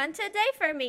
one today for me.